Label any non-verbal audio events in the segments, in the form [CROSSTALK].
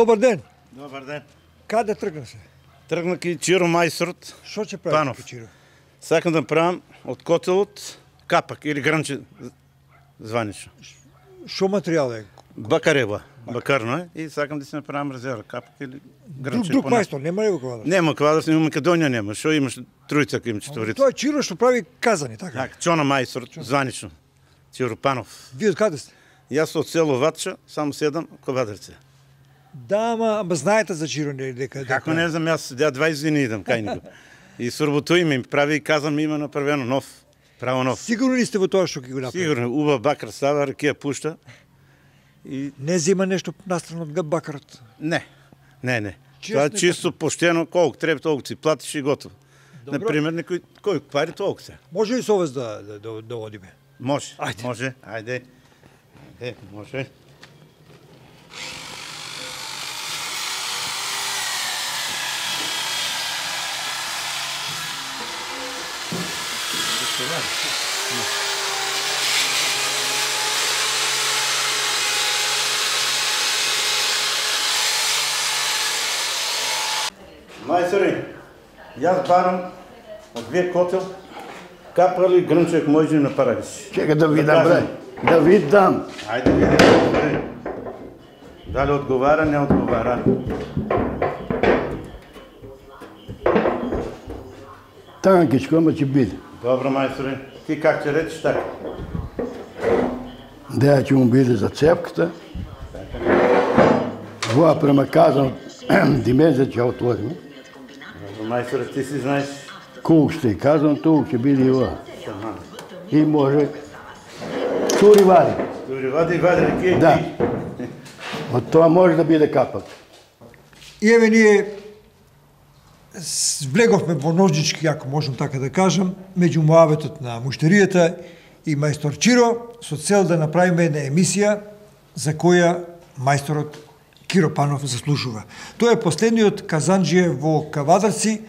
Добар ден. Добар ден. Каде тргна се? Тргна ки Чиро мајсторот. Што ќе прави Панов. Кичиро? Сакам да правам од котелот капак или грнче званично. Што материјал е? Бакарева, бакарно е и сакам да си направам резерва капак или Друг, грнче. друг нас. мајстор, нема ли квадрат? Нема квадрат, нема Македонија нема. Што имаш тројца ако има четворица. Тоа е Чиро што прави казани, така? Така, Чона мајстор, званично. Чиро Панов. Вие од каде сте? Јас од село Ватча, само седам ковадрце. Да, ама, ама знаете за Чиро не дека Како не знам, јас ја 20 години идам кај него. И сурбото име ми прави и казан ми има направено нов, право нов. Сигурно ли сте во тоа што ќе го направи? Сигурно, уба бакар става, ракија пушта. И Не зема нешто настрано од бакарот. не, не, не. Честно Тоа чисто поштено, колку треба толку си платиш и готово. Добро. Например, некој кој пари толку се. Може ли со вас да, да, да, да одиме? Може, Ајде. може, ајде. Е, може. Мајстори, јас барам од вие котел, капали грнчек може на парагис. Чека да видам, бре. Да видам. Ајде види. Дали одговара, не одговара. Танкичко, ама ќе биде. Добро, мајстори. Ти как ќе речеш така? Да ќе му биде за цепката. Воа према казано, [CLEARS THROAT] димензија ќе отвориме. Добро, мајстори, ти си знаеш. Колку ще е казано, толку ќе биде и ова. И може... Тури вади. Дури, вади, вади, реки. Да. Од тоа може да биде капак. И еве ние влеговме во ножички, ако можам така да кажам, меѓу муаветот на муштеријата и мајстор Чиро, со цел да направиме една емисија за која мајсторот Киро Панов заслужува. Тој е последниот казанџија во Кавадарци,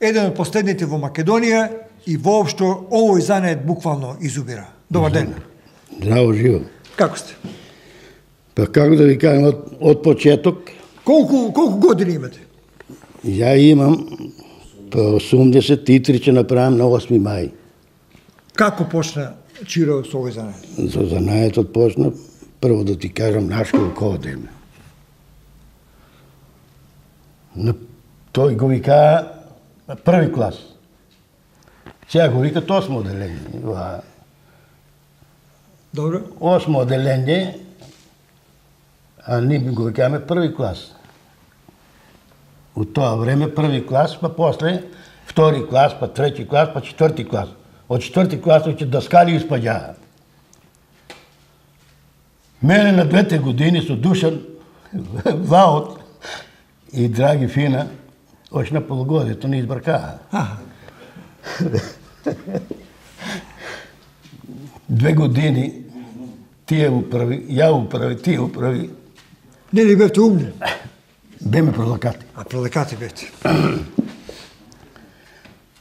еден од последните во Македонија и воопшто овој занет буквално изубира. Добар ден. Здраво живо. Како сте? Па како да ви кажам, од, од почеток, Колку колку години имате? Ја имам по 83 ќе направам на 8 мај. Како почна Чиро со овој занет? За занаетот почна, прво да ти кажам на школа кога да име. На, тој го вика на први клас. Сега го вика осмо оделение. Ва, Добро? осмо оделение, а ние го викаме први клас. Од тоа време први клас, па после втори клас, па трети клас, па четврти клас. Од четврти клас ќе даскали испаѓаа. Мене на двете години со Душан [LAUGHS] Ваот и Драги Фина, още на полугодието ни избркаа. [LAUGHS] Две години тие управи, ја управи, тие управи, Не ли бевте умни? Беме пролакати. А пролекати бевте.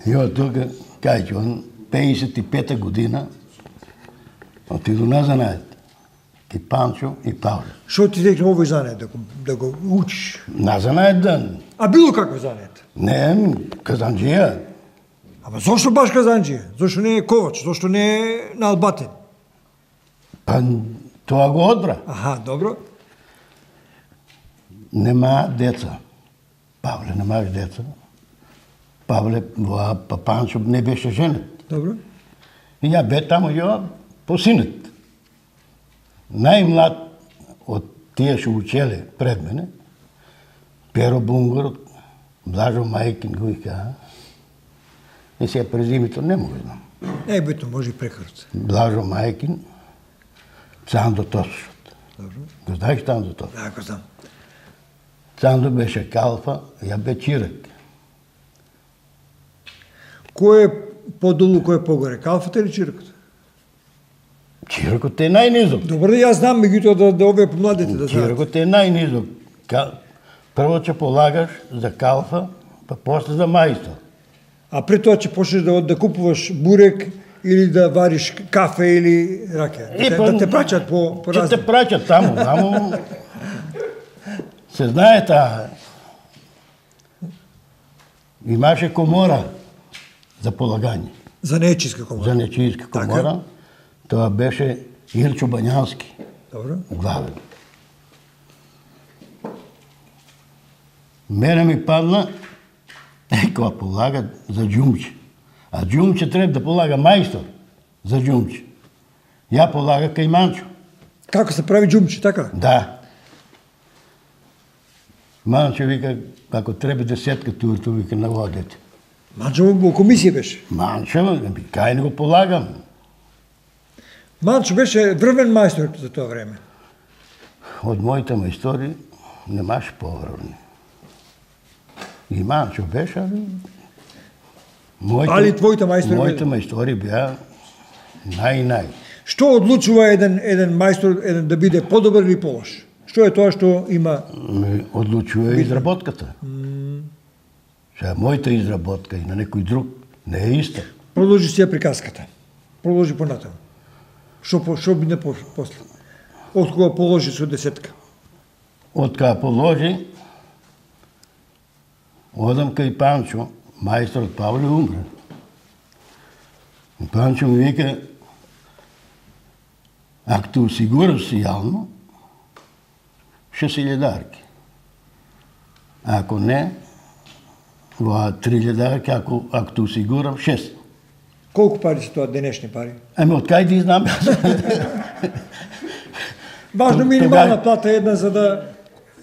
И [CLEARS THROAT] од тука, кај ќе он, 55 година, отиду на занает. И Панчо и Павле. Што ти декна овој занет да го, да го учиш? На занает ден. А било каков занет? Не, казанджија. Ама зошто баш казанџија? Зошто не е ковач? Зошто не е на Албатин? Па тоа го одбра. Аха, добро. Нема деца. Павле немаш деца. Павле, воа, па Панчо не беше женет. Добро. И ја бе таму ја по синет. Најмлад од тие што учеле пред мене, Перо Бунгар, Блажо Мајкин го вика. И сега презимето не му знам. Не е битно, може и прекарот. Блажо Мајкин, Цандо Тосушот. Добро. Го знаеш Цандо Тосушот? Да, го знам. Цандо беше калфа, ја бе чирек. Кој е подолу, кој е погоре? Калфата или чирката? Чирекот е најнизок. Добро, да јас знам, меѓутоа да, да овие помладите да знаат. Чирекот е најнизок. Ка... Прво ќе полагаш за калфа, па после за мајстор. А пред тоа ќе почнеш да, да купуваш бурек или да вариш кафе или раке. Да, те- да те праќат по, по Ќе те праќат таму, [LAUGHS] таму. Се знае таа. Имаше комора за полагање, За неечиска комора. за нечијска Така. комора. Тоа беше Илчо Бањански, Добро. главен. Мене ми падна, е, кога полага за джумче. А джумче треба да полага мајстор за джумче. Ја полага кај Манчо. Како се прави джумче, така? Да. Манчо вика, ако треба десетка турто, вика, наводете. Манчо во комисија беше. Манчо, ами, кај не го полагам. Манчо беше врвен мајстор за тоа време. Од моите мајстори немаше поврвни. И Манчо беше, али... Моите, Али твоите мајстори Моите беа? мајстори беа нај-нај. Што одлучува еден еден мајстор еден да биде подобар или полош? Што е тоа што има Одлучува изработката. Сега, мојата изработка и на некој друг не е иста. продолжи си ја приказката. Продолжи понатаму. Што што биде по, после? Од кога положи со десетка. Од кога положи, одам кај Панчо, мајсторот Павле умре. Панчо ми вика, ако те осигураш си јавно, шест илјадарки. Ако не, во три илјадарки, ако, ако те осигурам, шест. Колку пари се тоа денешни пари? Ами, од кај ти знам? [LAUGHS] Важно минимална плата една за да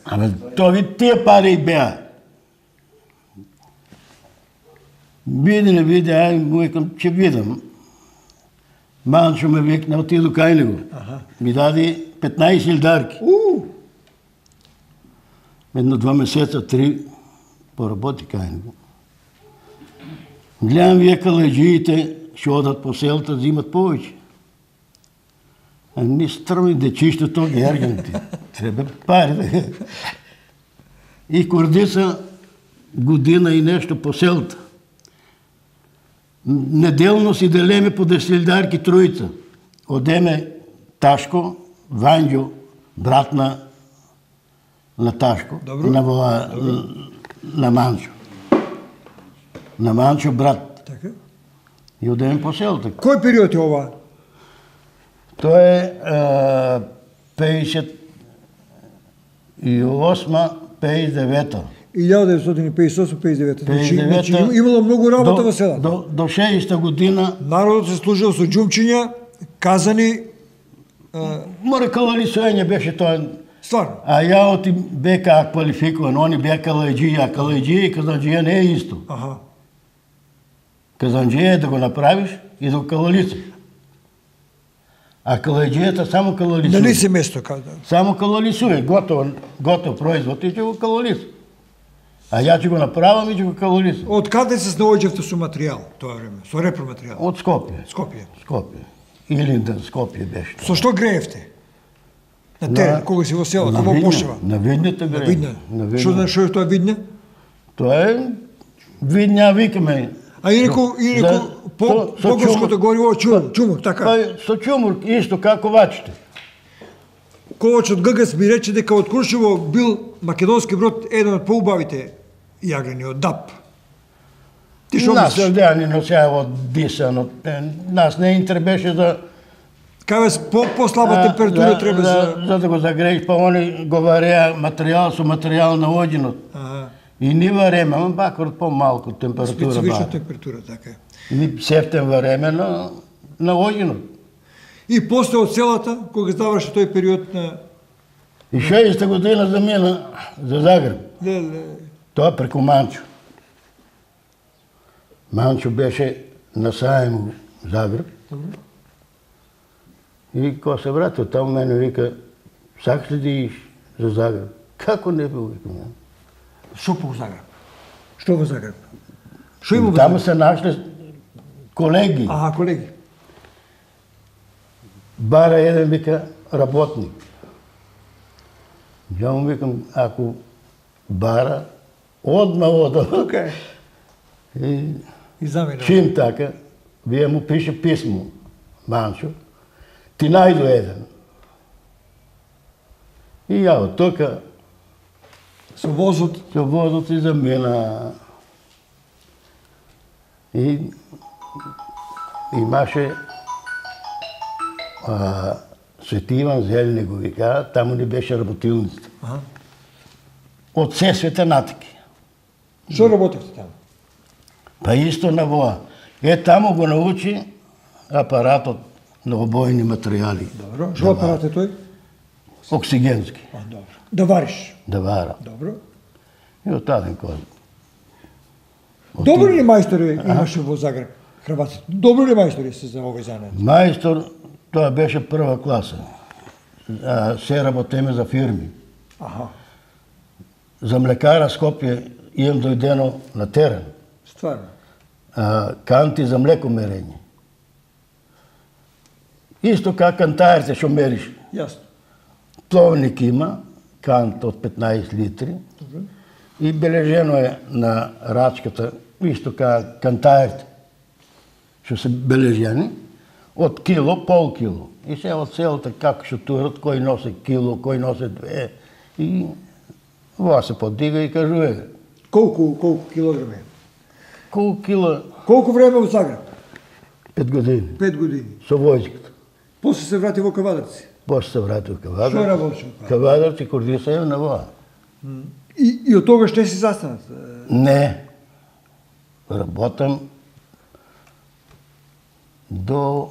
Абе, тоа ви тие пари беа. Види, не види, ај, му викам, ќе видам. Манчо ме викна, отиду кај него. Ми дади 15 илдарки. у Едно два месеца, три, поработи кај него. Гледам вие каледжиите, ќе одат по селата, взимат да повеќе. А ни стрми да дечиштото ги ергенти. Треба пари. И кордица година и нешто по селата. Неделно си делеме по десилдарки тројца. Одеме Ташко, Ванџо, брат на, на Ташко, Добро. на, на, на Манчо. На Манчо брат. така. И одеме по селата. Кој период е ова? Тоа е а, 58 59 1958-59. Значи, 59-та. значи им- имало многу работа во селата. До, до 60 година Народот се служил со џумчиња, казани, а, море калалисоење беше тоа. Стварно. А ја оти бека квалификуван, они беа калајджија, а калајджија и казанџија не е исто. Аха. Казанџија е да го направиш и да го калалиса. А калајджијата само калалисува. На лице место каза. Само калалисува, готов, готов производ и ќе го калалиса. А ја ќе го направам и ќе го калалиса. Од каде се снаоѓавте со материјал тоа време? Со репроматеријал? Од Скопје. Скопје. Скопје. Или да Скопје беше. Со што греевте? На терен, кога си во село, на кога Пошева? На Виднета На греем. Видне. На Видне. Што да што е тоа Видне? Тоа е Видня викаме. А инаку, инаку, За- по, со- со погорското чумур. гориво, чумур, чумур, така. Па со чумур исто како вачите. Ковачот Ггс ми рече дека од Крушево бил македонски брод еден од поубавите јагрени од ДАП. Ти што Нас мислиш? овдеани носеа од дисано. Нас не интербеше за Кај вас по послаба температура за, треба за, за... за да го загрееш, па они го вареа материјал со материјал на одинот. Ага. И ни вареме, ама бакор по-малку температура Специфична температура, така е. Ни септем вареме на, на одинот. И после од селата, кога заврши тој период на... И 60 година замина за Загреб. Леле, Тоа преку Манчо. Манчо беше на саем у Загреб. И кога се вратил таму, мене вика, сакаш ли да идиш за Загреб? Како не би викам? ја? Што по Загреб? Што во Загреб? Што има Таму се нашли колеги. Аха, колеги. Бара еден вика работник. Ја му викам, ако бара, одма ода. Тука е. И И замина. Чим така, вие му пише писмо, Манчо, ти најду еден. И ја од тока Со возот. Со возот и за мена. И имаше а, Свети Иван Зелени го вика, таму ни беше работилницата. Аха. Од се света натаки. Што работевте таму? Па исто на воа. Е, таму го научи апаратот на обојни материјали. Добро. Што апарат е тој? Оксигенски. А, добро. Да вариш. Да вара. Добро. И од таден кој. Добри ли мајстори имаше во Загреб? Хрватците. Добри ли мајстори се за овој занет? Мајстор, тоа беше прва класа. А, се работеме за фирми. Аха. За млекара Скопје имам дојдено на терен. Стварно. А, канти за млеко мерење. Исто како кантаерите што мериш. Јасно. Пловник има, кант од 15 литри. Добро. И бележено е на рачката, исто како кантаерите, што се бележени, од кило, пол кило. И се од селото како што турат, кој носи кило, кој носи две. И ова се подига и кажува, Колку колку килограми? колку кило, Колку време во Загреб? пет години, Пет години. со војската. После се врати во Кавадарци. После се вратил Што Кавадар. работиш? Кавадар и Кордиса е на воа. И, и од тогаш не си застанат. Не. Работам до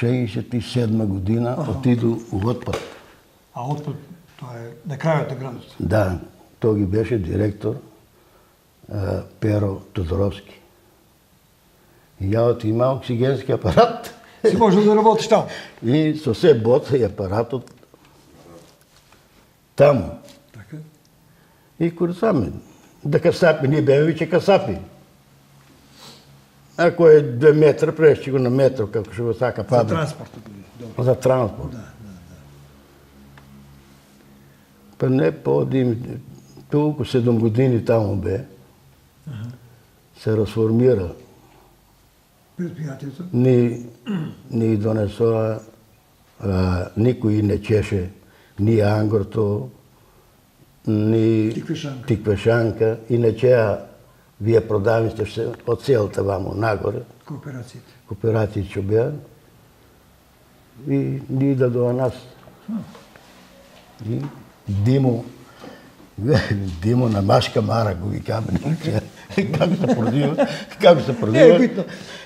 67 година, отиду у отпад. А отпад, тоа е на крајот на градот. Да, тој ги беше директор Перо Тодоровски. И ја отима оксигенски апарат Си можел да работиш таму. и со се боца и апаратот таму. Така. И курсаме. Да касапи, ние беме виќе касапи. Ако е 2 метра, прешти го на метро, како што го сака За фабрика. транспорт. Добро. За транспорт. Па не поодим, толку 7 години таму бе, се расформира. Ни, ни донесоа, а, никој не чеше, ни ангорто, ни Тиквешанка. тиквешанка, и не чеа вие продавниците се од селата вамо нагоре, Кооперациите. кооперации што беа, и ни да до нас. И Димо, [LAUGHS] Димо на машка мара го викаме. [LAUGHS] Како се продива? [LAUGHS] Како се продива? Не е битно.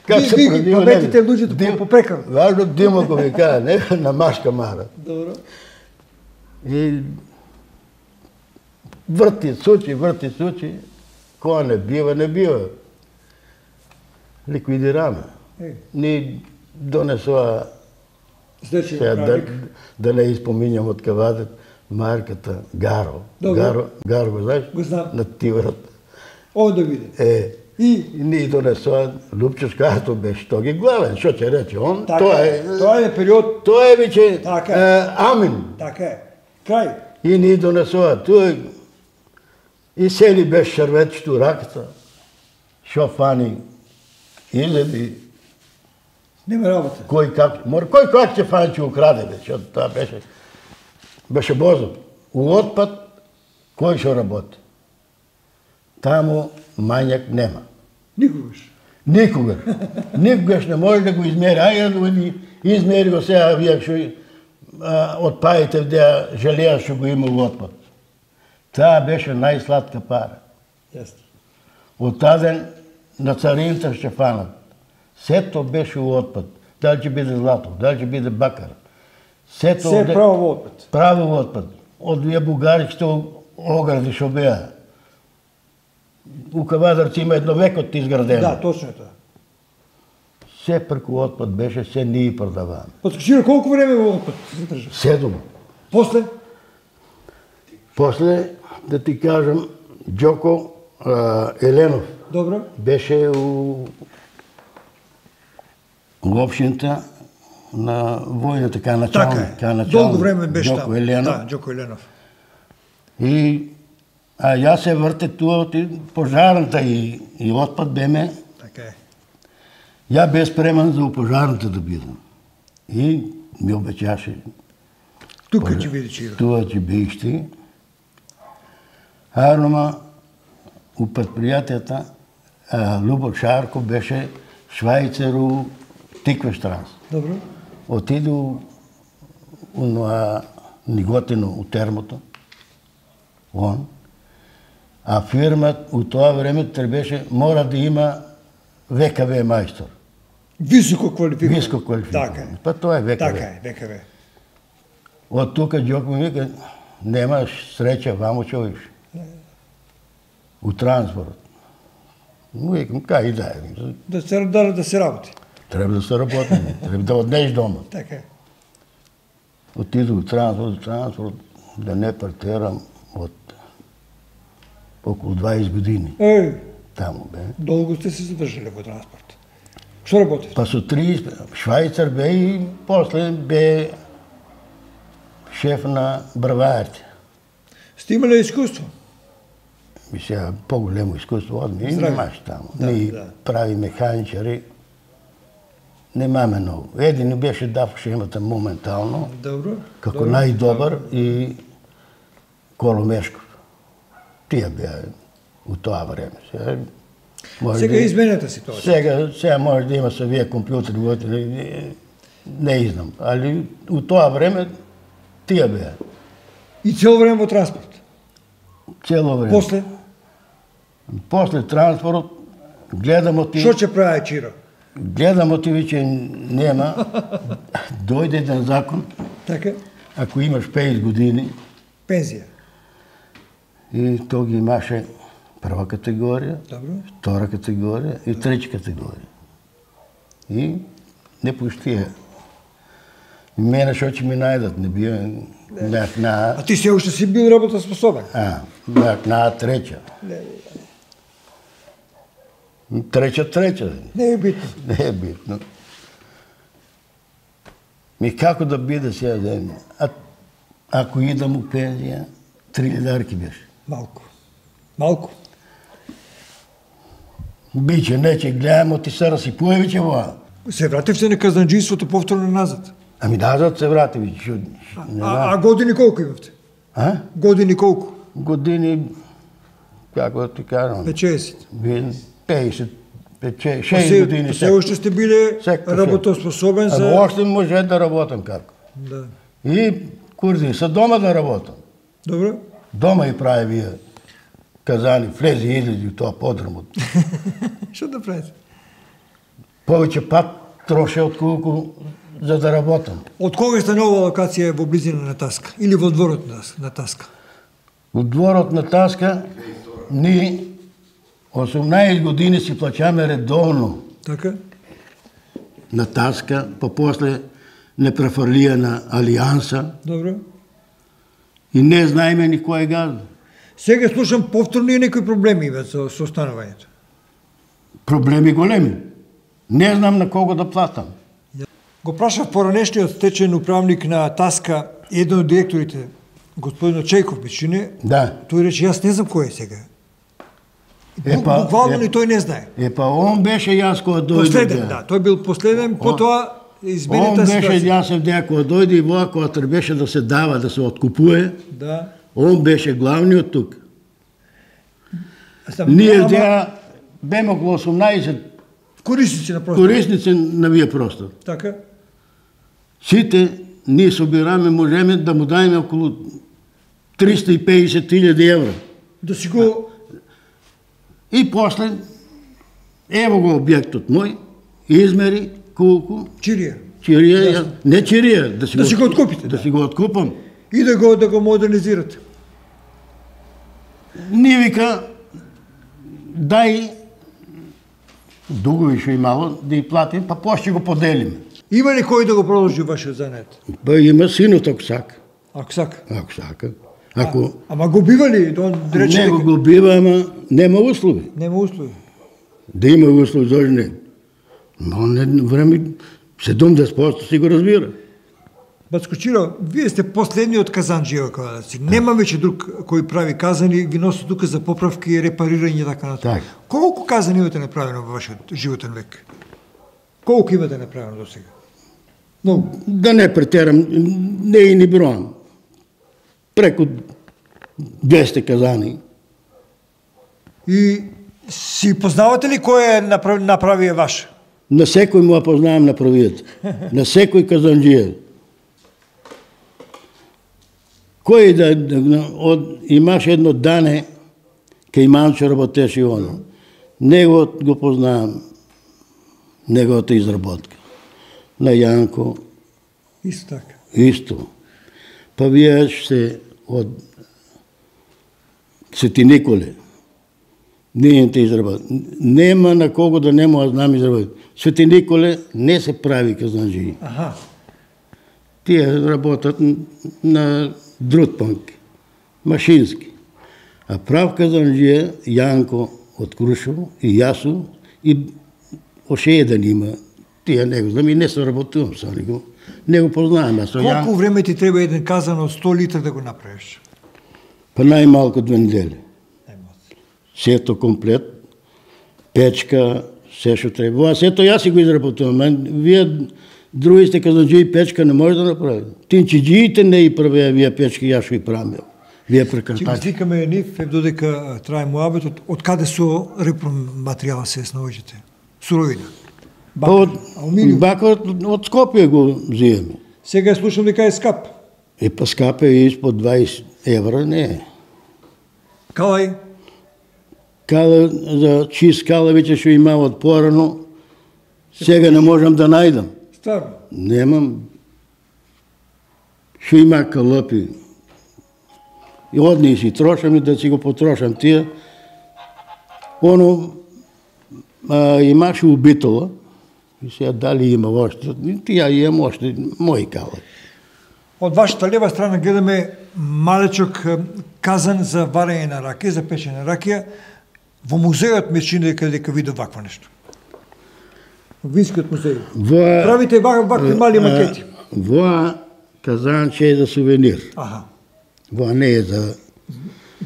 Ви- ви ги паметите луѓето по- по прекар. Важно Димо го викае, не на машка мара. Добро. И врти сучи, врти сучи, која не бива, не бива. Ликвидираме. Е, Ни донесоа Значи, Сега да, да не изпоминјам од кавадет марката Гаро. Добро. Гаро, Гаро го знаеш? Го знам. На тиврат. Ово да види. Е, И и ние донесоа Лупчо Скарто беше тој ги главен, што ќе рече он? така, тоа е, тоа е период, тоа е веќе Така. е, амин. така е. Крај. И ние донесоа тој и сели беше шерветчето раката. Шо фани изеби Нема работа. кој как, мора, кој как ќе фани ќе украде, бе, што тоа беше, беше бозо. У отпад, кој ќе работи? Таму мањак нема. Никогаш. Никогаш. Никогаш не може да го измери. Ајде да го измери го сега вие што од паите де желеа што го има у отпад. Таа беше најсладка пара. Јасно. Од таден на царината ще фанат. Сето беше у отпад. Дали ќе биде злато, дали ќе биде бакар. Сето Се оде- право во отпад. право во отпад. Од вие бугаричките огради што беа. У Кавадарци има едно векот изградено. Да, точно е тоа. Се преку отпад беше, се ние продаваме. Откачира колку време во отпад задржа? Седум. После? После, да ти кажам, Джоко а, Еленов Добро. беше у општината на војна така началник. Така е. началник, Долго време беше Джоко таму. Еленов. Да, Джоко Еленов. И а јас се врте туа и пожарната и, и отпад беме. Така е. Ја бе спреман за у пожарната да бидам. И ми обеќаше Тука ќе види Чиро. тоа ќе биш ти. Арнома у предприятията а, Любо Шарко беше швайцер у Тиквештранс. Добро. Отиду на Ниготино у термото. Он. А фирма у тоа време требеше, мора да има ВКВ мајстор. Високо квалификуван. Високо квалификуван. Така е. Па тоа е ВКВ. Така е, ВКВ. Од тука Ѓоко ми вика, немаш среќа, вамо ќе одиш. У транспорт. Му викам, кај да е. Да се да, да се работи. Треба да се работи, [LAUGHS] треба да однеш дома. Така е. Отиду у транспорт, транспорт, да не претерам од околу 20 години. Еј, Таму бе. долго сте се задржале во транспорт. Што работите? Па со 30, Швајцар бе и после бе шеф на брвајарите. Сте имале искуство? И сега по-големо искуство од ми немаш таму. Да, Ние да. прави механичари немаме многу. Едини беше Дафо Шемата моментално, Добро. како добро. најдобар и Коломешков. Тие беа у тоа време. Сега, може Сега да- изменета ситуација. Сега, сега може да има со вие компјутери, вътре, не, не знам. Али у тоа време тие беа. И цело време во транспорт. Цело време. После, После транспорт, гледам оти, што ќе прави Чиро? гледам оти веќе нема, [LAUGHS] дојде еден закон, Така? ако имаш 50 години, Пензија. И то ги имаше прва категорија, Добро. втора категорија и трета категорија. И не пуштија. И мене што ќе ми најдат, не бија, беах на, А ти се уште си бил работоспособен. а, беах на треча. Треча, треча. Не е битно. [LAUGHS] Не е битно. Ми како да биде сега земја? А, ако идам у пензија, три лидарки беше. Малку. Малку. Биче, не ќе гледам, оти се расипуе во. Се вративте на казанџиството повторно назад. Ами назад се врати, виќе. Шо, не А, а години колку имавте? А? Години колку? Години, како да ти кажам, 50. бил 50, 6 Се, години. се уште сте биле работоспособен За... за... Още може да работам како. Да. И курзи, са дома да работам. Добро? Дома и прави вие казани, влези и излези тоа подрамот. [LAUGHS] Што да правите? Повеќе пат троше отколку за да работам. Од кога сте на ова локација во близина на Таска? Или во дворот на, на Таска? У дворот на Таска ние 18 години си плачаме редовно Така? на Таска, па после не префрлија на Алианса Добро. И не знаеме ни кој е газда. Сега слушам повторно и некои проблеми имат со, со станувањето. Проблеми големи. Не знам на кого да платам. Го прашав поранешниот стечен управник на Таска, еден од директорите, господин Чејков Бичине, Да. тој рече, јас не знам кој е сега. Е, Бу- па- Буквално е- ни тој не знае. Е, па он беше јас кога дојде. Последен, бе. да, тој бил последен, потоа Он изменета беше ситуација. јас дека кога дојде и воа, кога требеше да се дава, да се откупува, Да. он беше главниот тук. Сам, Ние ама дека беме околу 18 Корисници на простор. корисници на вие простор. Така? Сите ние собираме, можеме да му дајме околу 350.000 евро. Да си го... И после, ево го објектот мој, измери колку Чирија. чирија, ја- не чирија, да си, Да си го откупите, да. да. си го откупам. И да го, да го модернизирате. Ни вика, дај дугови што имало, да ја платим, па после го поделиме. Има ли кој да го продолжи вашиот занет? Па има синот ако сака. Ако сака. Ако сака. Ако Ама го бива ли? Да Он рече дека го бива, ама нема услови. нема услови. Да има услови, зашто не? Но не време 70% си го разбира. Бацко Чиро, вие сте последниот казанџија кога да си. Нема веќе друг кој прави казани, ви носи тука за поправки и репарирање така натаму. Така. Колку казани имате направено во вашиот животен век? Колку имате направено до сега? Многу. Да не претерам, не и ни броам. Преку 200 казани. И си познавате ли кој е направи, направи ваш? На секој му ја познавам на првиот. На секој казанџија. Кој да, да од, имаш едно дане, кај Манчо работеше оно. Него го познавам, неговата изработка. На Јанко, Исто така. исто. Па вие се од Свети Николе. Нейните изработка. Нема на кого да нема да знам изработка. Свети Николе не се прави казанџии. Аха. Тие работат на друтпанк, машински. А прав казанџија Јанко од Крушево и Јасо и още еден има. Тие не го знам и не се работувам со него. Не го познавам, Колку Јанко време ти треба еден казан од 100 литра да го направиш? па најмалку две недели. Сето комплет, печка, се што треба. Сето јас си го изработувам. Вие другите казанџии печка не може да направи. Тинчиджиите не и правеа вие печки, јас што и правам. Вие Ќе го прекратачи. сликаме нив, е додека трае муабетот, од каде со репроматеријал се снаоѓате? Суровина. Алуминиум. бакот од Скопје го зиеме. Сега слушам дека е скап. Е, па скапе и испод 20 евра, не е. Калај, Кала, за чист кала веќе што има од порано, сега не можам да најдам. стварно. Немам. Што има калопи. И одни си трошам и да си го потрошам тие. Оно а, имаше убитола. И сега дали има още. Тија имам още мои калопи. Од вашата лева страна гледаме малечок казан за варење на ракија, за печење на ракија. Во музеот ме чини дека дека види вакво нешто. Во Винскиот музеј. Во, Правите вак- вакви мали макети. Во казанче е за сувенир. Аха. Во не е за,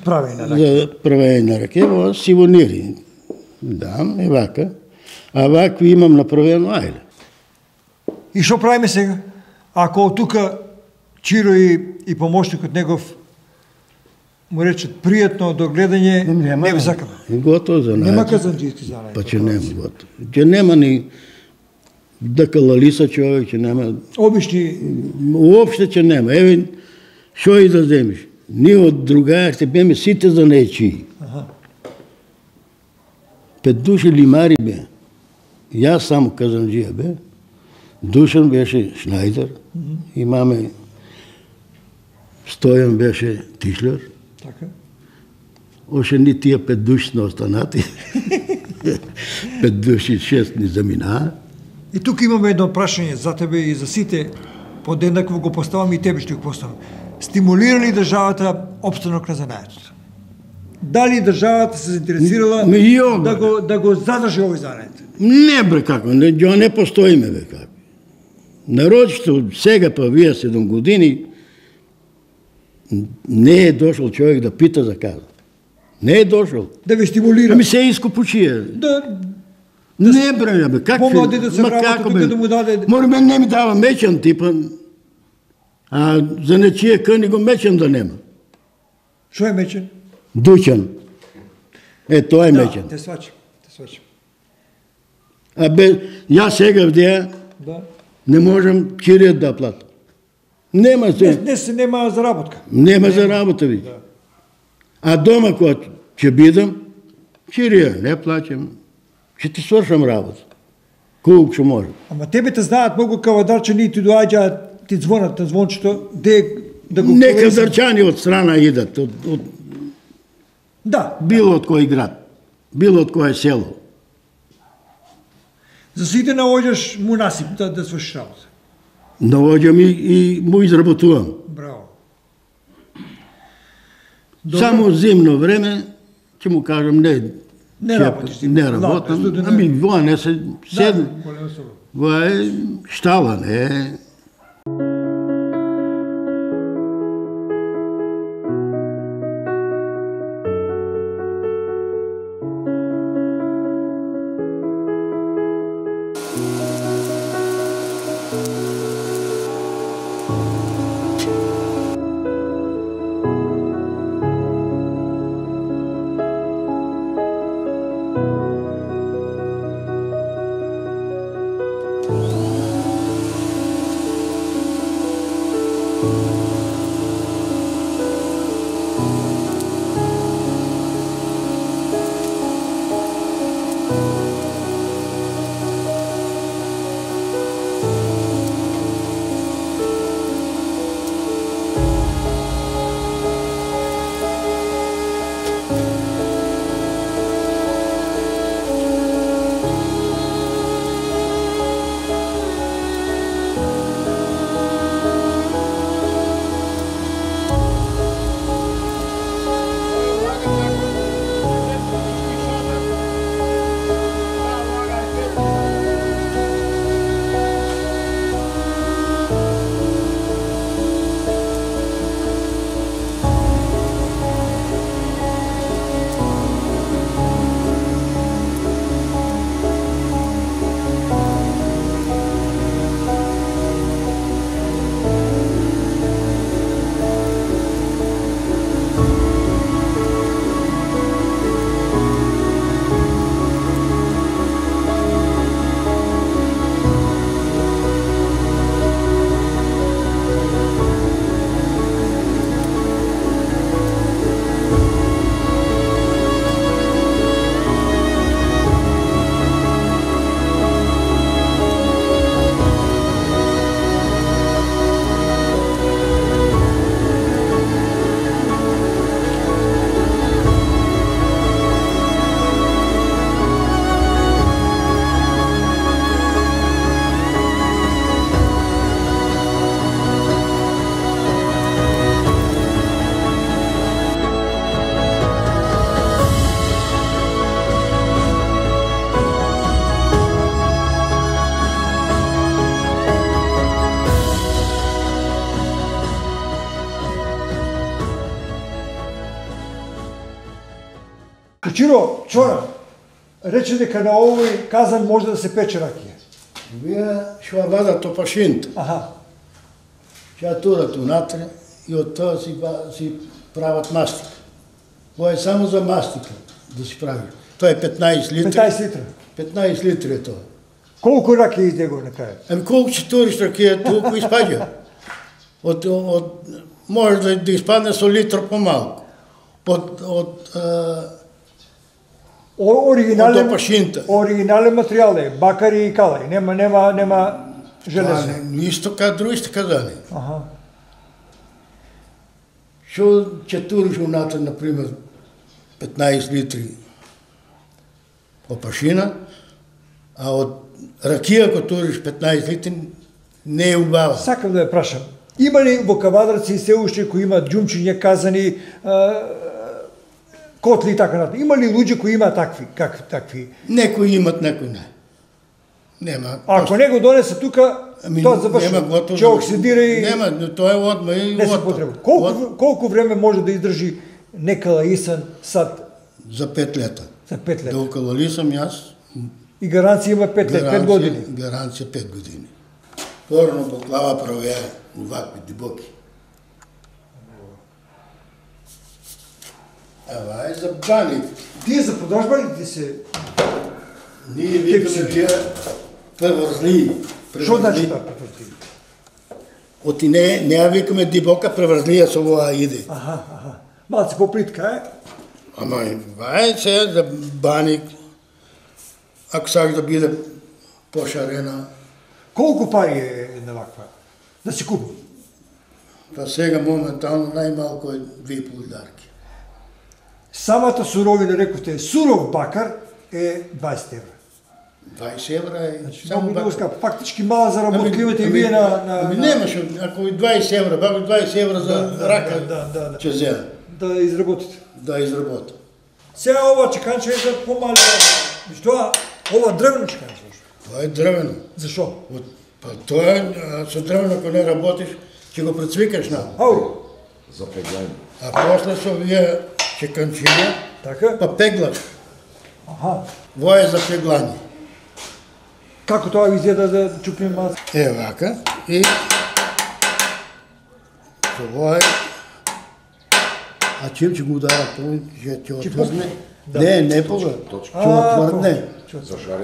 Правење на ракија. за правење на раке, во сувенири. Да, е вака. А вакви имам направено, ајде. И што правиме сега? Ако тука Чиро и, и помошникот негов му речат пријатно до гледање, не ви сакаме. Готово за Нема најде. казанџијски занајд. Па ќе нема готово. Ќе нема ни да калалиса човек, ќе нема Обични Уопште ќе нема. Еве, што и да земиш. Ние од другарите беме сите за нечии. Аха. Пет души лимари бе. Јас само казанџија бе. Душан беше Шнајдер. Имаме Стојан беше Тишлер. Така. Оше ни тие пет души не останати. [LAUGHS] пет души, шест ни заминаа. И тука имаме едно прашање за тебе и за сите, подеднакво го поставам и тебе што го поставам. Стимулира ли државата обстанок на занајатот? Дали државата се заинтересирала јо, да го да го задржи овој занајат? Не бре како, не, не постоиме бе како. Нарочито сега па вие 7 години не е дошол човек да пита за каза. Не е дошол. Да ве стимулира. Ами се искупучија. да Не бре, бе, как помлади да се како, тука да му даде- Мора мен не ми дава мечен типа. А за нечие къни го мечен да нема. Што е мечен? Дучан. Е, тоа е мечен. Да, те свачам, те свачам. А бе, ја сега вдеја Да. не можам киријат да платам. Нема Не, се. не се нема заработка. Нема за работа ви. А дома кога ќе бидам, кирија, не плаќам. Ќе ти свршам работа. Колку ќе можам. Ама тебе те знаат многу кавадарчани ти доаѓаат, ти звонат на звончето, де да го Нека повесат. дрчани од страна идат, од, од, Да, било од кој град, било од кое село. за сите наоѓаш му насип да, да свршиш работа. Наоѓам и, и му изработувам. Браво. Само зимно време ќе му кажам не, Не работиш. Не работам. Ами, воа не се Да, соба. Воа е штала, не е Кучиро, чора, рече дека на овој казан може да се пече ракија. Вие што вадат опашинт, Аха. ќе турат унатре и од тоа си, си прават мастика. Ова е само за мастика да си прави. Тоа е 15 литри. 15 литра. 15 литри е тоа. Колку ракија издегува на крај? Ами колку ќе туриш ракија, толку испаѓа. Од, од, може да, да испадне со литр помалку. Од, од, Оригинален, Од опашинта. оригинален материјал е, бакари и калари, нема, нема, нема железо. не, исто кај другите казани. Аха. Што ќе туриш унатре, например, 15 литри опашина, а од ракија ако туриш 15 литри, не е убава. Сакам да ја прашам. Има ли во Кавадарци и се уште кои имаат џумчиња, казани, а, котли и така натаму? Има ли луѓе кои имаат такви, как, такви? Некои имат, некои не. Нема. Ако не го донесе тука, Ами, тоа завршува. нема готово. Ќе оксидира и Нема, но тоа е одма и не се потреба. Колку, Од- колку време може да издржи некала исан сад За 5 лета. за 5 лет? Да около сам јас, И гаранција има 5 лет, 5 години. Гаранција 5 години. Порано поклава правеа вакви дибоки. Ава е за бани. Тие за продажба ли ти се... Ние викаме тие преврзли. Што значи тоа препративи? Оти не, не ја викаме дибока, преврзлија со оваа иде. Аха, аха. Малце поплитка, е? Ама ва е се за баник. Ако сакаш да биде пошарена, Колку пари е една ваква? Да си купи. па сега моментално најмалко е 2,5 дарки. Самата суровина, рекоте, суров бакар е 20 евра. 20 евра е Значи, само много бакар. скапо. Фактички мала заработка имате и вие на... на Ами на- немаш, ако и 20 евра, баба 20 евра за Да, да, рака, да, да, да. ќе зеа Да изработите. да изработа. Сега ова чеканче е за помали. Што? Ова дрвено чеканче. Тоа е дрвено. Зашо? Од- Па тоа е, со дрвено ако не работиш, ќе го прецвикаш на. Ау, За пеглање. А после со вие чеканчиња, така? па пеглаш. Аха. Во е за пеглање. Како тоа изгледа да чупнем малце? Е вака и со во е А чим ќе го удара тоа, ќе ќе отврне? Не, не пога. Ќе отврне.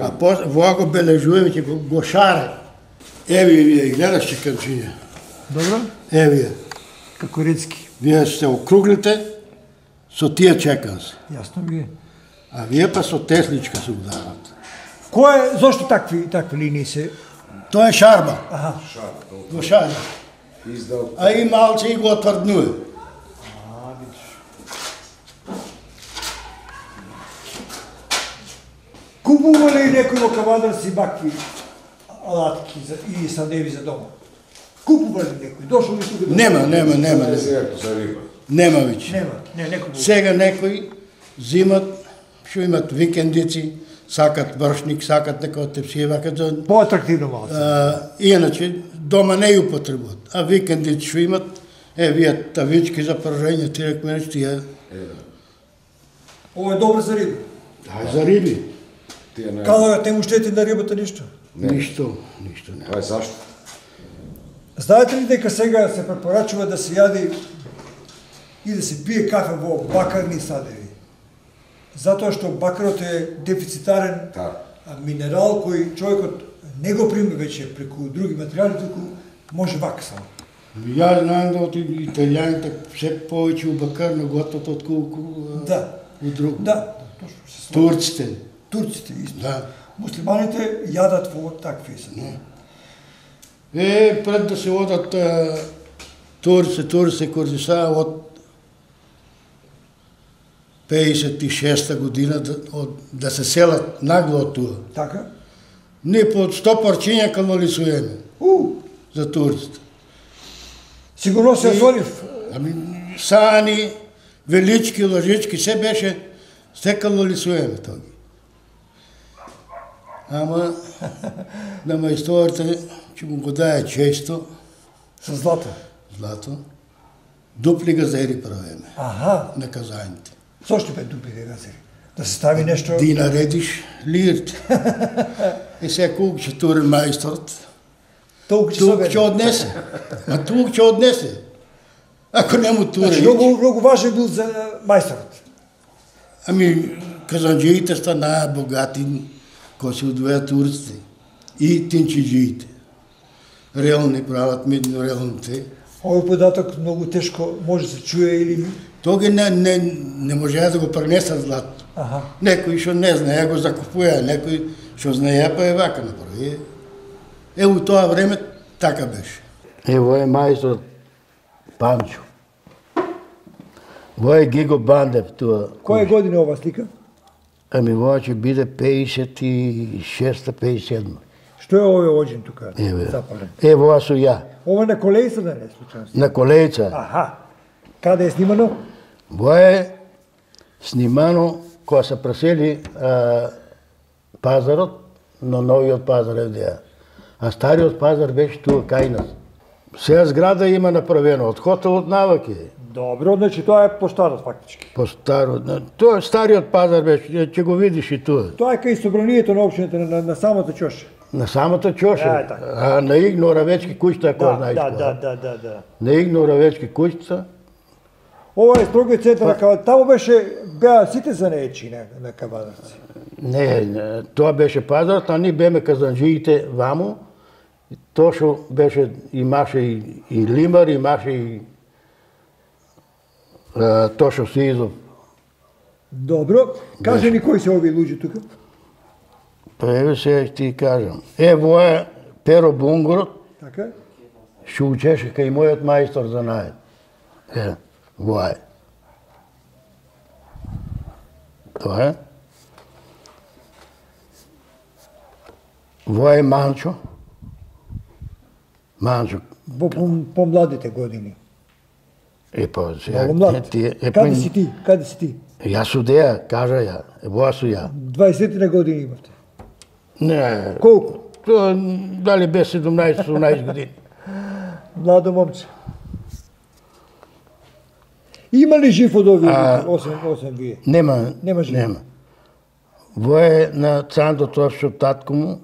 А после во го бележуваме ќе го, шаре. Еви вие гледаш чеканчиња. Добро? Еви, Како рецки. вие се округлите со тие чеканси. Јасно ми е. А вие па со тесличка се ударат. Кој е, зошто такви, такви линии се? Тоа е шарба. Аха. Го шаре. Издал. А и малце и го отврднува. Купува ли некој во Кавадарци бакви алатки за, и садеви за дома? Купува ли некој? Дошол ли тука? да- Нема, нема, нема. Не се риба. Нема веќе. Нема, не, не купува. Сега некои зимат, што имат викендици, сакат вршник, сакат некој од тепсија, вакат за... Поатрактивно малце. А, иначе, дома не ја употребуват. А викендици што имат, е, вие тавички за пржење, ти рекме, тие, Ова е добро за риба. дај за риби. Тие не. Калаве, те му штети на рибата ништо. Не. Ништо, ништо не. Тоа е зашто? Знаете ли дека сега се препорачува да се јади и да се пие кафе во бакарни садеви? Затоа што бакарот е дефицитарен Да. минерал кој човекот не го приме веќе преку други материјали, туку може вака само. Ја знам да од италијаните се повеќе у бакарно готват отколку а, Да. у друг. Да, точно се. Турците. Турците исто. Да. Муслиманите јадат во такви садеви. Е, пред да се одат турци, турци, Курдиса од 56-та година да, од, да се селат нагло од туа. Така? Ние по 100 парчиња каналисуеме У, за турците. сигурно се освоив. Ами, сани, велички, лъжички, се беше, се каналисуеме тоги. Ама, на мајсторите, ќе му го дае често, Со злато. злато, дупли газери правиме, Аха, наказаните. Зошто бе дуби да газери? Да се стави нешто... Ти наредиш лирите. [LAUGHS] И сега колко ќе туре мајсторот, Толку ќе тук се ќе однесе. А тук ќе однесе. Ако не му туре, Значи, многу, многу важен бил за мајсторот. ами казанджиите станаа богати, кои се одвојат турците. И тинчиджиите. Реални прават медно реалните. Овој податок многу тешко може да се чуе или... Тога не, не, не можеа да го пренесат злато. Аха. Некој што не знае го закупува, некој што знае па е вака направи. Е, у тоа време така беше. Ево е мајстор Панчо. Во е Гиго Бандев туа. Која година ова слика? Ами во ќе биде 56-57. Што е овој оđен тука? Еве. Запален. Е, во су ја. Ова на колејца да не случајно. На колејца. Аха. Каде е снимано? Во е снимано кога се пресели а, пазарот на новиот пазар евдеа. А стариот пазар беше туа кај нас. Сега зграда има направено од хотелот наваке. Добро, значи тоа е поштарот фактички. По старо, на- тоа стариот пазар беше, ќе- го видиш и туа. Тоа е кај собранието на општината на, на, самата чоша. На самата чоша. Да, е така. А на Игноравечки куќта, ако Да, знаеш да, да, да, да, да. На Игноравечки куќта, Ова е строго центар на Кавадарци. Таму беше беа сите занеечи на, на Кавадарци. Не, не, тоа беше пазарот, а ние беме казанджиите ваму. Тоа што беше, имаше и, и лимар, имаше и а, тоа што се изов. Добро, кажи ни кои се овие луѓе тука? Па еве се ти кажам. Е, во е Перо Бунгурот, Така? што учеше кај мојот мајстор за најд. Е, Ovaj. To je. Ovo je mančo. Mančo. Po, po, po mladite godini. E pa, ja, ja, ti, e, kada si ti? Kada si ti? Ja su deja, kaža ja. Evo ja su ja. 20 godine imate. Ne. Koliko? To, da li bez 17, 17 godina. Mlado momče. Има ли жив од овие, А- осем, осем вие? Нема, Нема живо. нема. Во е на Цандо Тошо татко му.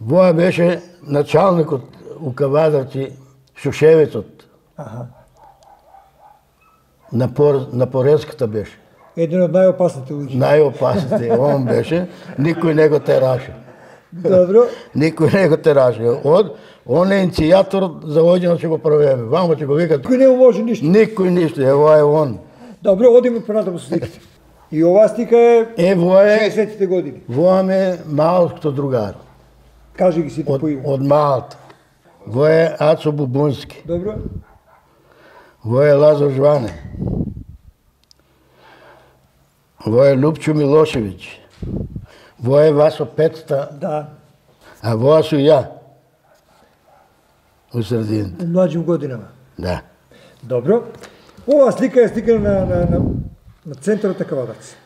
Во е беше началникот у Кавадарци, Шушевецот, Аха. на, пор, на Пореската беше. Еден од најопасните луѓе. Најопасните, он беше, никој не го тераше. Добро. Никој не го тераше. Од, он е иницијатор за оѓено ќе го провеме. Вамо ќе го викат. Кој не може ништо. Никој ништо, ево е он. Добро, одиме понатаму со сликите. И оваа слика е Е, во е, 60-те години. во е малското другар. Кажи ги сите од, по име. од малата. Во е Ацо Бубунски, Добро? во е Лазар Жване, во е Лупчо Милошевиќ, во е Васо Петста, Да, а во су ја. У средината, у млаđim годинама. да. Добро. Оваа слика е слика на, на, на, на центарот на Кавадарци.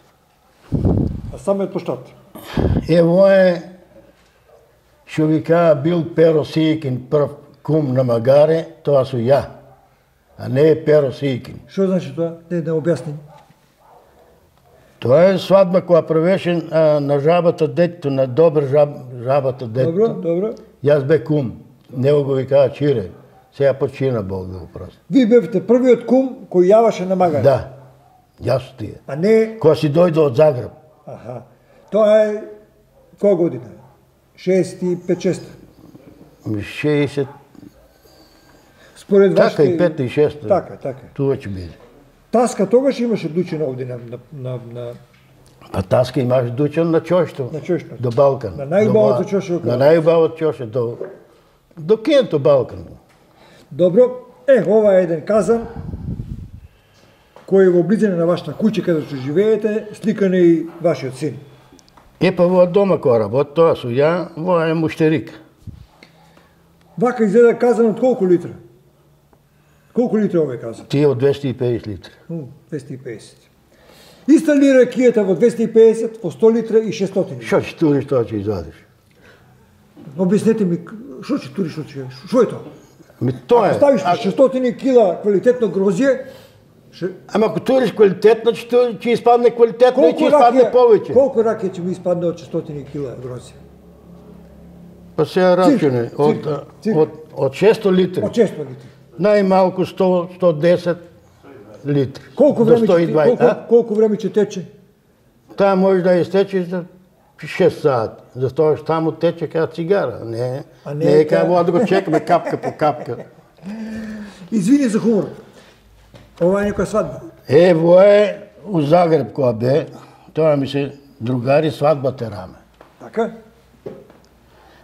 А самиот поштат. Е, во е, што ви кажа, бил Перо Сијкин прв кум на Магаре, тоа су ја, а не е Перо Сијкин. Што значи тоа? Не, да објасним. Тоа е свадба која правеше на жабата детето, на добар жаб, жабата детето. Добро, добро. Јас бе кум. Него го викаа Чире. Сега почина Бог да го прости. Ви бевте првиот кум кој јаваше на Магаре. Да, јас су тие. А не, Кога си дојде од Загреб. аха. Тоа е која година? 65-6. 60, Според така и вашите... 5 и 6. Така, така. Тоа ќе биде. Таска тогаш имаше дучина овде на, на, на, на А таска имаш дучен на чошто. На чошто. До Балкан. На најубавото околу. На најубавото чошо до до Кенто Балкан. Добро, е, ова е еден казан кој е во близина на вашата куќа каде што живеете, сликан е и вашиот син. Е па во дома која работи, тоа су ја, во е муштерик. Вака изгледа казан од колку литра? Колку литра овој казан? Тие од 250 литри. Ну, 250. Иста ли е ракијата во 250, во 100 литра и 600 литра? Што ќе туриш, тоа ќе извадиш. Обяснете ми, што ќе тури, што ќе, што е тоа? Ми тоа Ако е. ставиш А- 600 кила квалитетно грозје, Ше- Ама ако туриш квалитетно, ќе, испадне квалитетно и ќе испадне ракија, повеќе. колку ракија ќе ми испадне од 600 кила грози? Па сега рачуне, од, од, од 600 литри, Од 600 литри. Најмалку 100, 110 литри. Колку време ќе 120, колку, време ќе тече? Таа може да истече за 6 сати. Затоа што таму тече кај цигара. Не, А не не, е кај- вода да го чекаме капка по капка. Извини за хумор. Ова е некоја свадба. Е, во е у Загреб која бе, тоа ми се другари свадбата раме. Така?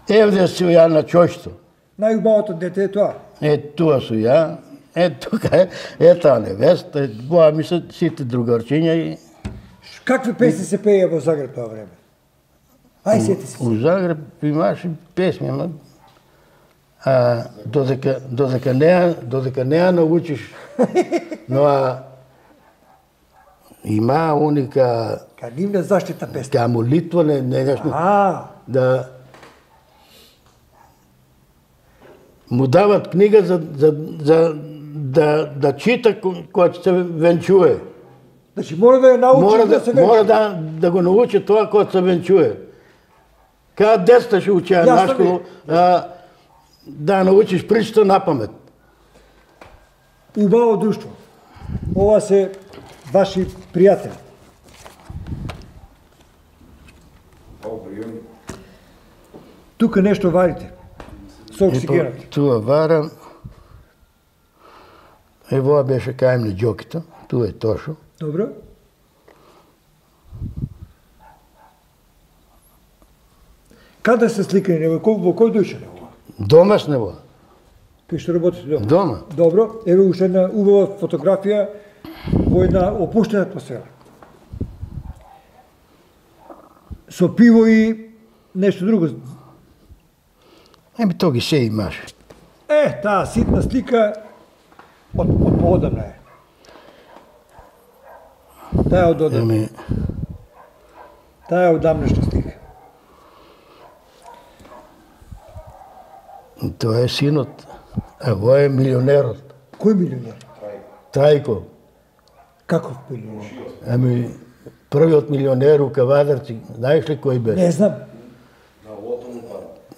Евде си ја на чошто. Најубавото дете е тоа. Е, туа су ја. Е, тука е, е таа невеста, е, боа ми се сите другарчиња и Какви песни се пееја во Загреб тоа време? Ај сети се. у Загреб имаше песни, ама а, додека, додека, не, додека не ја научиш, но а, има уника Ка нивна заштита песна. ка молитва не, не А, да му дават книга за, за, за да, да чита ко- кога ќе се венчуе. значи мора да ја научи Мора да, да, се мора да, да го научи тоа кога се венчуе. Кај деста ќе нашко, а, да научиш причата на памет. Убаво друштво. Ова се ваши пријатели. Тука нешто варите. Со оксигенот. Туа варам. Е, воа беше кајмни џоките. Туа е Тошо. Добро? Каде се сликани? Кој, во кој душа не ова? Дома сме во. Кај што работите дома? Дома. Добро, еве уште една убава фотографија во една опуштена атмосфера. Со пиво и нешто друго. Еми, тоа ги се имаше. Е, таа ситна слика од, од поодамна е. Таа е од одамна. Еми, Таа е од дамнешна слика. тоа е синот. А во е милионерот. Кој милионер? Трајко. Каков милионер? Ами, првиот милионер у Кавадарци, знаеш ли кој беше? Не знам.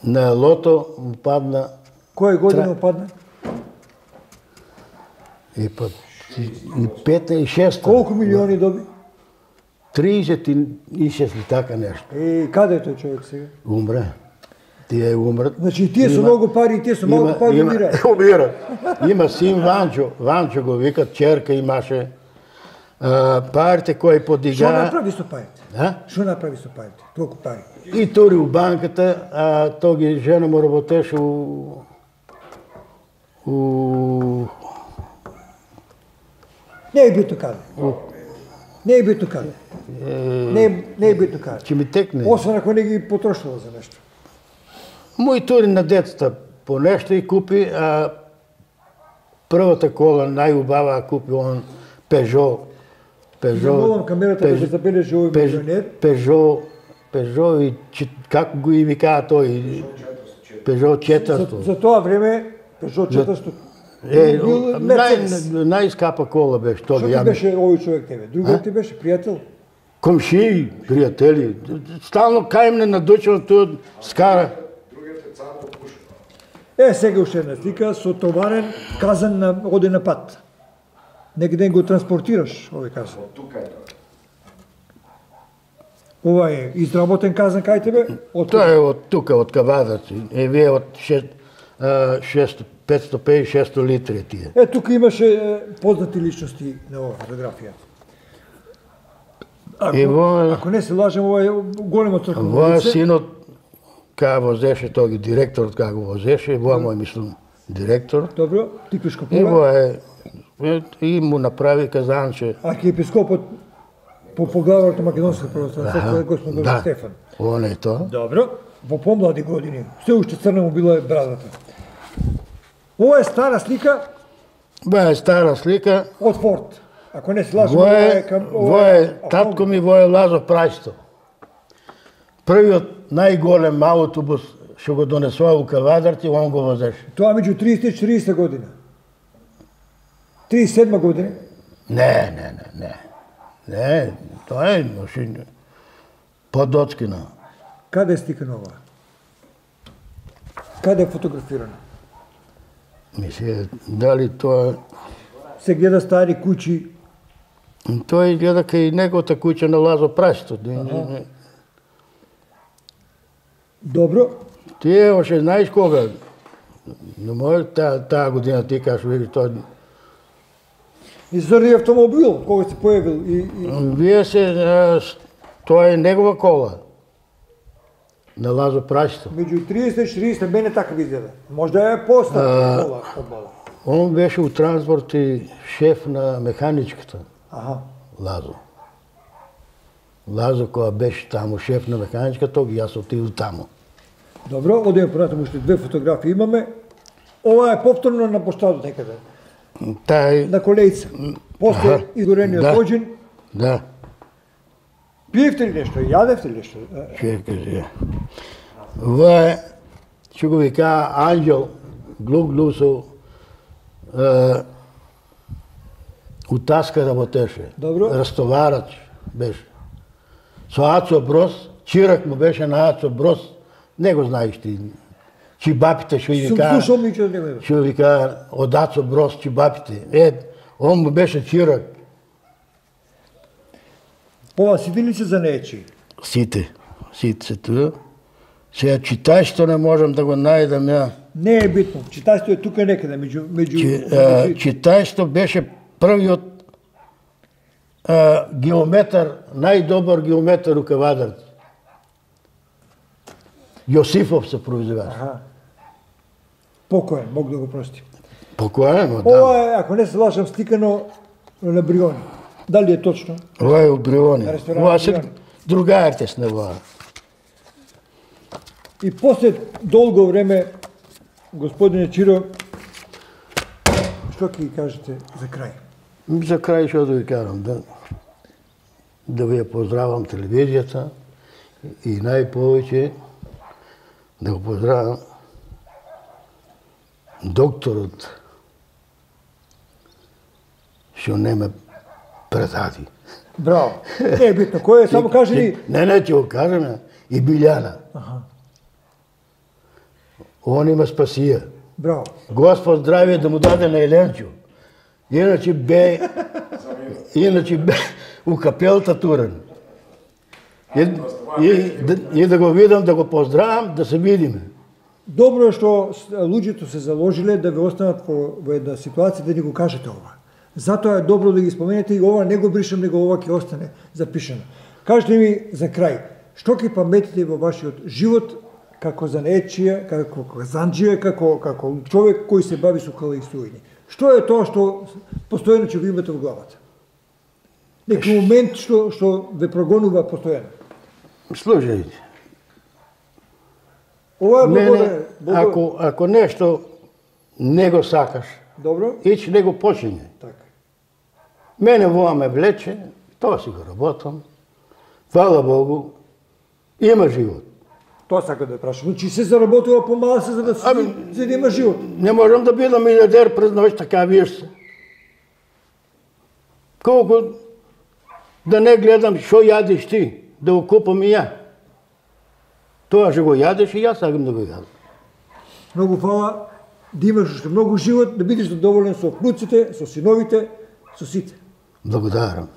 На лото му падна Која година Тра- опадна? и па и и пета и шеста. Колку милиони доби? 36 или така нешто. И каде е тој човек сега? Умре. Тие е умрат. Значи и тие со многу пари и тие со малку пари има, умираат. [LAUGHS] умира. Има син Ванчо, Ванчо го викат, черка имаше. А, парите кои Што подига... направи со парите? А? Што направи со парите? Толку пари. И тури у банката, а то ги жена му работеше у... у... Не е битно каде. Не е битно каде. Не е, не е битно каде. Ќе ми текне. Освен ако не ги потрошила за нешто. Мој тури на децата по нешто и купи, а првата кола најубава купи он Пежо. Пежо. Замолам камерата да го забележи овој милионер. Пежо, Пежо и како го и викаа тој? Пежо За, 400. за тоа време Peugeot 400 Е, нај, најскапа кола беше тоа. Што ти беше овој човек тебе? Другиот ти беше пријател? Комшии, пријатели, стално кај мене надучено тој скара. Е, сега уште една слика со товарен казан на оде на пат. Негде го транспортираш овој казан. Тука е тоа. Ова е изработен казан кај тебе? Од Тоа е од тука, од Кавадаци. Е, вие од 550-600 литри тие. Е, тука имаше познати личности на оваа фотографија. Ако, И во- ако не се лажем, ова е големо црквено Во лице. синот, кога возеше тој ги директорот, кога го возеше, во мој мислам директор. Добро, типишко И поле. во е, е, и му направи казанче. Архиепископот по поглаварот на Македонска православна црква е Господ Божи да, Стефан. он е тоа. Добро, во помлади години, се уште црна му била брадата. Ова е стара слика Во е стара слика. од Форд. Ако не се лажем, Во ова е, е кам во е, татко ми во е Лазо Прајсто. Првиот најголем автобус што го донесува у Кавадарци, он го возеше. Тоа меѓу 30 и 40 година. 37 година. Не, не, не, не. Не, тоа е машина. Подоцкина. Каде е стикано ова? Каде е фотографирано? Мисле, дали тоа... Се гледа стари куќи, Тоа изгледа кај неговата куќа на Лазо Прашто. Не. добро, Тие още знаеш кога? Не може таа, година ти кажеш, тоа... и заради автомобил, кога се појавил и, и Вие се, тоа е негова кола. На Лазо Прашто. меѓу 30 и 40 мене така ви изгледа. Можда е постар кола од мала. Он беше у транспорт и шеф на механичката. Аха. Лазо. Лазо кога беше таму шеф на механичката, ги јас отидов таму. Добро, одеме понатаму уште две фотографии имаме. Ова е повторно на поштадот некаде, Тај, на колејца. После Аха. изгорениот Да. оđен, да, пиевте ли нешто, јадевте ли нешто? Е, чекай сега. Ова е, ќе го вика Анđел, глук глусо, е, у Таска работеше. Добро. Растоварач беше. Со Ацо Брос, чирак му беше на Ацо Брос, не го знаеш ти. Чибапите што и Сум вика. слушал ми ќе одеме. Што вика од Ацо Брос чибапите. Е, он му беше чирак. Ова сите ли се за нечи? Сите, сите се туа. Сега читај што не можам да го најдам ја. Не е битно. Читајство е тука некаде, меѓу... меѓу Чи, а, читај што беше првиот а, геометар, најдобар геометар у Кавадарци. Јосифов се произведаш. Аха. Покоен, мог да го прости. Покоено, да. Ова е, ако не се лажам, стикано на Бриони. Дали е точно? Ова е од Бриони. Ова се Бриони. другарите с него. И после долго време, господине Чиро, што ќе ги кажете за крај? За крај што да ви кажам, да, да ви ја поздравам телевизијата и најповеќе да го поздравам докторот што не ме предади. Браво. Не е битно. Кој е, само кажи ни, Не, не, ќе го кажам. И Билјана. Он има спасија. браво. Господ здравие да му даде на Еленчо. Иначе бе, иначе бе [LAUGHS] у капелта турен. И, и, да, и да го видам, да го поздравам, да се видиме. Добро е што луѓето се заложиле да ве останат во, во една ситуација да ни го кажете ова. Затоа е добро да ги споменете и ова не го бришам, него ова ќе остане запишано. Кажете ми за крај, што ќе паметите во вашиот живот како занечија, како казанџија, како, како човек кој се бави со калаистување? Што е тоа што постојано ќе го имате во главата? Некој момент што, што ве прогонува постојано. Слушајте, Ова е мене, благодарен. ако, ако нешто не го сакаш, Добро? ич не го почине. Така. Мене воа ме влече, тоа си го работам. Фала Богу, има живот. Тоа сака да прашам. Значи се заработува помала се за да, се, Ами- за да има живот. Не можам да бидам милиардер през ноќ, така виж се. Колку да не гледам што јадиш ти, да го купам и ја. Тоа што го јадеш и јас сакам да го јадам. Многу фала да имаш уште многу живот, да бидеш задоволен со внуците, со синовите, со сите. Благодарам.